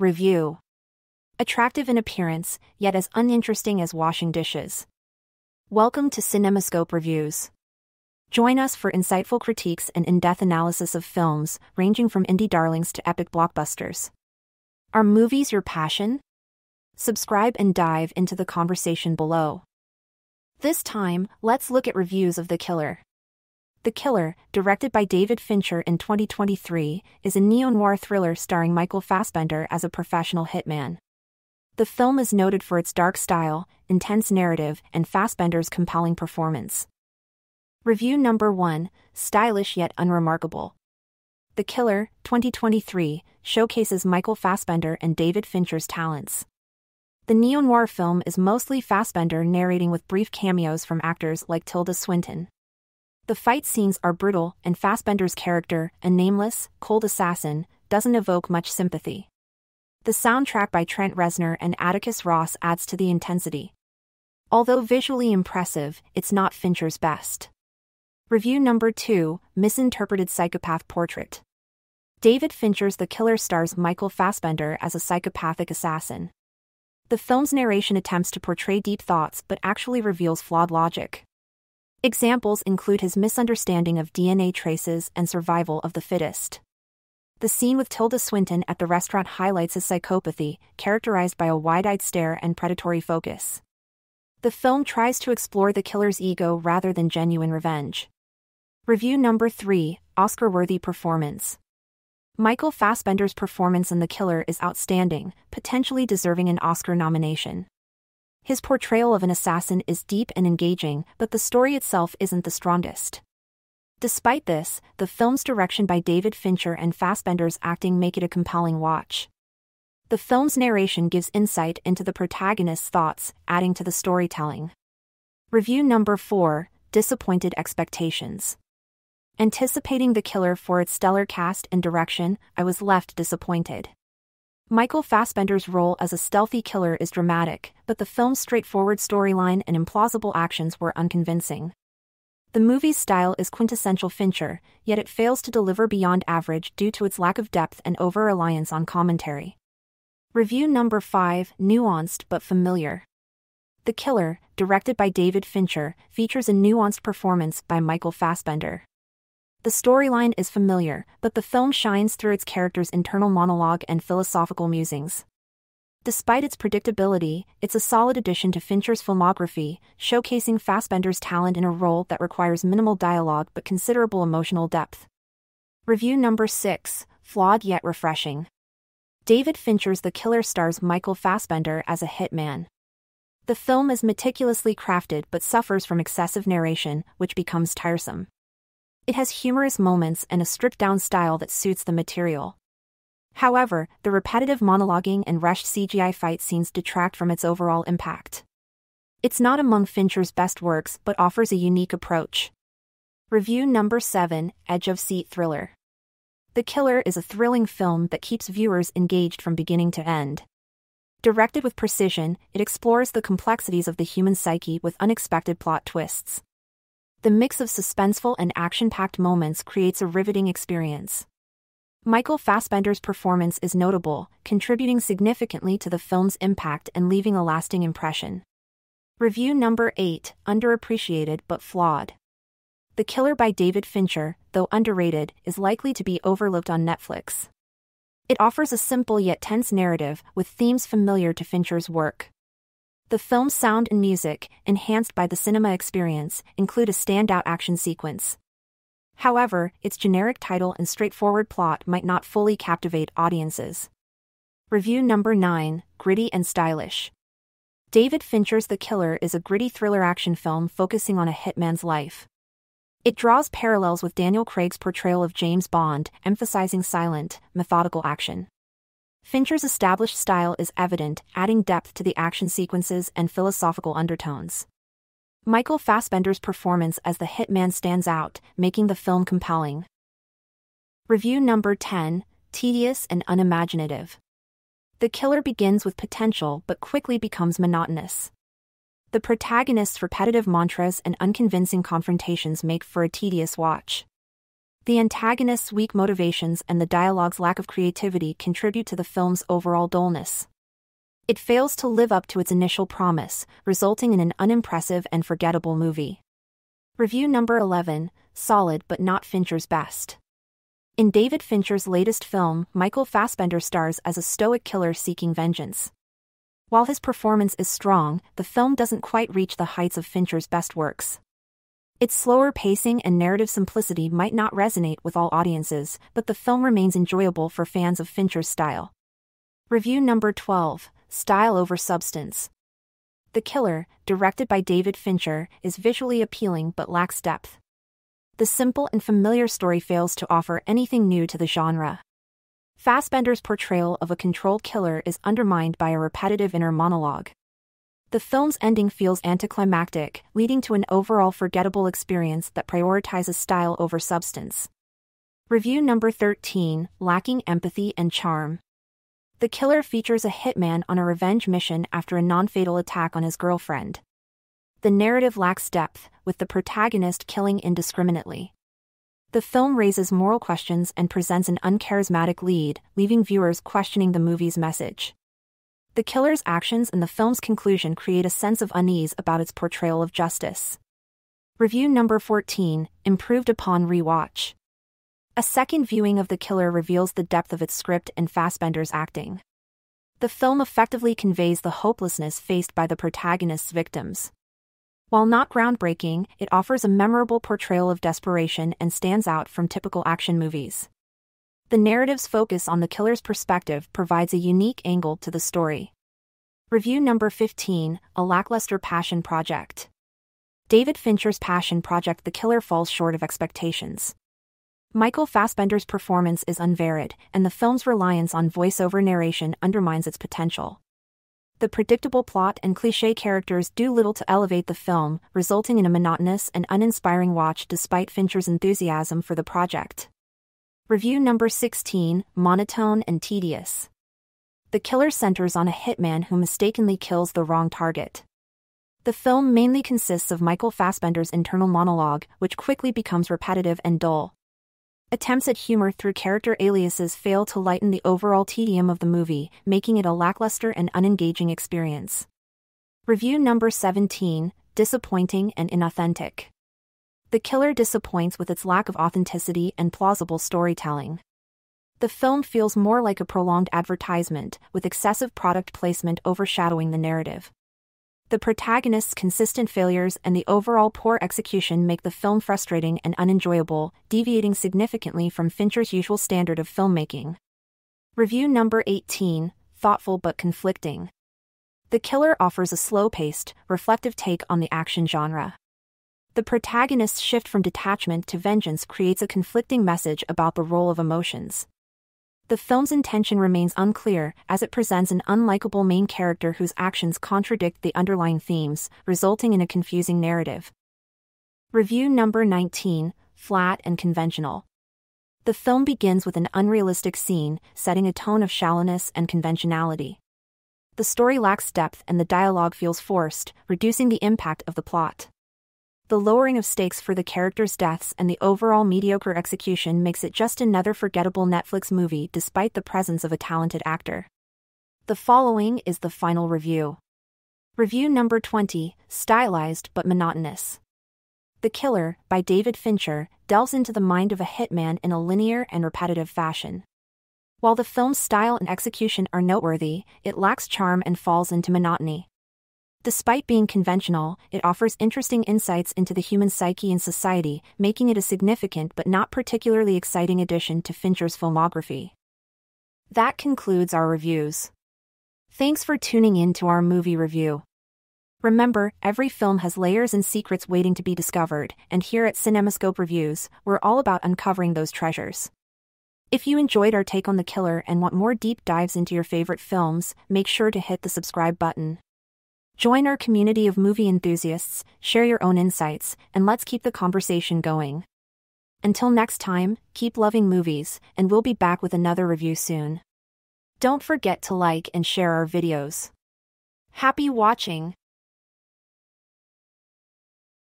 Review Attractive in appearance, yet as uninteresting as washing dishes. Welcome to CinemaScope Reviews. Join us for insightful critiques and in depth analysis of films, ranging from indie darlings to epic blockbusters. Are movies your passion? Subscribe and dive into the conversation below. This time, let's look at reviews of The Killer. The Killer, directed by David Fincher in 2023, is a neo noir thriller starring Michael Fassbender as a professional hitman. The film is noted for its dark style, intense narrative, and Fassbender's compelling performance. Review number 1 Stylish yet unremarkable. The Killer, 2023, showcases Michael Fassbender and David Fincher's talents. The neo noir film is mostly Fassbender narrating with brief cameos from actors like Tilda Swinton. The fight scenes are brutal, and Fassbender's character, a nameless, cold assassin, doesn't evoke much sympathy. The soundtrack by Trent Reznor and Atticus Ross adds to the intensity. Although visually impressive, it's not Fincher's best. Review number 2 Misinterpreted Psychopath Portrait. David Fincher's The Killer stars Michael Fassbender as a psychopathic assassin. The film's narration attempts to portray deep thoughts but actually reveals flawed logic. Examples include his misunderstanding of DNA traces and survival of the fittest. The scene with Tilda Swinton at the restaurant highlights his psychopathy, characterized by a wide eyed stare and predatory focus. The film tries to explore the killer's ego rather than genuine revenge. Review number 3 Oscar worthy performance. Michael Fassbender's performance in The Killer is outstanding, potentially deserving an Oscar nomination. His portrayal of an assassin is deep and engaging, but the story itself isn't the strongest. Despite this, the film's direction by David Fincher and Fassbender's acting make it a compelling watch. The film's narration gives insight into the protagonist's thoughts, adding to the storytelling. Review number 4 Disappointed Expectations. Anticipating the killer for its stellar cast and direction, I was left disappointed. Michael Fassbender's role as a stealthy killer is dramatic, but the film's straightforward storyline and implausible actions were unconvincing. The movie's style is quintessential Fincher, yet it fails to deliver beyond average due to its lack of depth and over reliance on commentary. Review number 5 Nuanced but familiar. The Killer, directed by David Fincher, features a nuanced performance by Michael Fassbender. The storyline is familiar, but the film shines through its characters' internal monologue and philosophical musings. Despite its predictability, it's a solid addition to Fincher's filmography, showcasing Fassbender's talent in a role that requires minimal dialogue but considerable emotional depth. Review number 6 Flawed yet refreshing. David Fincher's The Killer stars Michael Fassbender as a hitman. The film is meticulously crafted but suffers from excessive narration, which becomes tiresome. It has humorous moments and a stripped down style that suits the material. However, the repetitive monologuing and rushed CGI fight scenes detract from its overall impact. It's not among Fincher's best works but offers a unique approach. Review number 7 Edge of Seat Thriller. The Killer is a thrilling film that keeps viewers engaged from beginning to end. Directed with precision, it explores the complexities of the human psyche with unexpected plot twists. The mix of suspenseful and action packed moments creates a riveting experience. Michael Fassbender's performance is notable, contributing significantly to the film's impact and leaving a lasting impression. Review number 8 Underappreciated but flawed. The Killer by David Fincher, though underrated, is likely to be overlooked on Netflix. It offers a simple yet tense narrative with themes familiar to Fincher's work. The film's sound and music, enhanced by the cinema experience, include a standout action sequence. However, its generic title and straightforward plot might not fully captivate audiences. Review number 9 Gritty and Stylish. David Fincher's The Killer is a gritty thriller action film focusing on a hitman's life. It draws parallels with Daniel Craig's portrayal of James Bond, emphasizing silent, methodical action. Fincher's established style is evident, adding depth to the action sequences and philosophical undertones. Michael Fassbender's performance as the hitman stands out, making the film compelling. Review number 10 Tedious and unimaginative. The killer begins with potential but quickly becomes monotonous. The protagonist's repetitive mantras and unconvincing confrontations make for a tedious watch. The antagonist's weak motivations and the dialogue's lack of creativity contribute to the film's overall dullness. It fails to live up to its initial promise, resulting in an unimpressive and forgettable movie. Review number 11 Solid but not Fincher's best. In David Fincher's latest film, Michael Fassbender stars as a stoic killer seeking vengeance. While his performance is strong, the film doesn't quite reach the heights of Fincher's best works. Its slower pacing and narrative simplicity might not resonate with all audiences, but the film remains enjoyable for fans of Fincher's style. Review number 12 Style over Substance. The Killer, directed by David Fincher, is visually appealing but lacks depth. The simple and familiar story fails to offer anything new to the genre. Fassbender's portrayal of a controlled killer is undermined by a repetitive inner monologue. The film's ending feels anticlimactic, leading to an overall forgettable experience that prioritizes style over substance. Review number 13 Lacking Empathy and Charm. The killer features a hitman on a revenge mission after a non fatal attack on his girlfriend. The narrative lacks depth, with the protagonist killing indiscriminately. The film raises moral questions and presents an uncharismatic lead, leaving viewers questioning the movie's message. The killer's actions and the film's conclusion create a sense of unease about its portrayal of justice. Review number 14 Improved upon rewatch. A second viewing of The Killer reveals the depth of its script and Fassbender's acting. The film effectively conveys the hopelessness faced by the protagonist's victims. While not groundbreaking, it offers a memorable portrayal of desperation and stands out from typical action movies. The narrative's focus on the killer's perspective provides a unique angle to the story. Review number 15 A Lackluster Passion Project. David Fincher's passion project The Killer falls short of expectations. Michael Fassbender's performance is unvaried, and the film's reliance on voiceover narration undermines its potential. The predictable plot and cliche characters do little to elevate the film, resulting in a monotonous and uninspiring watch despite Fincher's enthusiasm for the project. Review number 16 Monotone and Tedious. The killer centers on a hitman who mistakenly kills the wrong target. The film mainly consists of Michael Fassbender's internal monologue, which quickly becomes repetitive and dull. Attempts at humor through character aliases fail to lighten the overall tedium of the movie, making it a lackluster and unengaging experience. Review number 17 Disappointing and Inauthentic. The Killer disappoints with its lack of authenticity and plausible storytelling. The film feels more like a prolonged advertisement, with excessive product placement overshadowing the narrative. The protagonist's consistent failures and the overall poor execution make the film frustrating and unenjoyable, deviating significantly from Fincher's usual standard of filmmaking. Review number 18 Thoughtful but conflicting. The Killer offers a slow paced, reflective take on the action genre. The protagonist's shift from detachment to vengeance creates a conflicting message about the role of emotions. The film's intention remains unclear, as it presents an unlikable main character whose actions contradict the underlying themes, resulting in a confusing narrative. Review number 19 Flat and Conventional. The film begins with an unrealistic scene, setting a tone of shallowness and conventionality. The story lacks depth and the dialogue feels forced, reducing the impact of the plot. The lowering of stakes for the characters' deaths and the overall mediocre execution makes it just another forgettable Netflix movie despite the presence of a talented actor. The following is the final review. Review number 20 Stylized but Monotonous. The Killer, by David Fincher, delves into the mind of a hitman in a linear and repetitive fashion. While the film's style and execution are noteworthy, it lacks charm and falls into monotony. Despite being conventional, it offers interesting insights into the human psyche and society, making it a significant but not particularly exciting addition to Fincher's filmography. That concludes our reviews. Thanks for tuning in to our movie review. Remember, every film has layers and secrets waiting to be discovered, and here at CinemaScope Reviews, we're all about uncovering those treasures. If you enjoyed our take on The Killer and want more deep dives into your favorite films, make sure to hit the subscribe button. Join our community of movie enthusiasts, share your own insights, and let's keep the conversation going. Until next time, keep loving movies, and we'll be back with another review soon. Don't forget to like and share our videos. Happy watching!